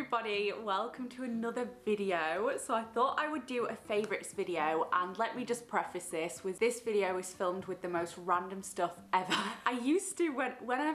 everybody, welcome to another video. So I thought I would do a favourites video and let me just preface this with this video is filmed with the most random stuff ever. I used to, when, when I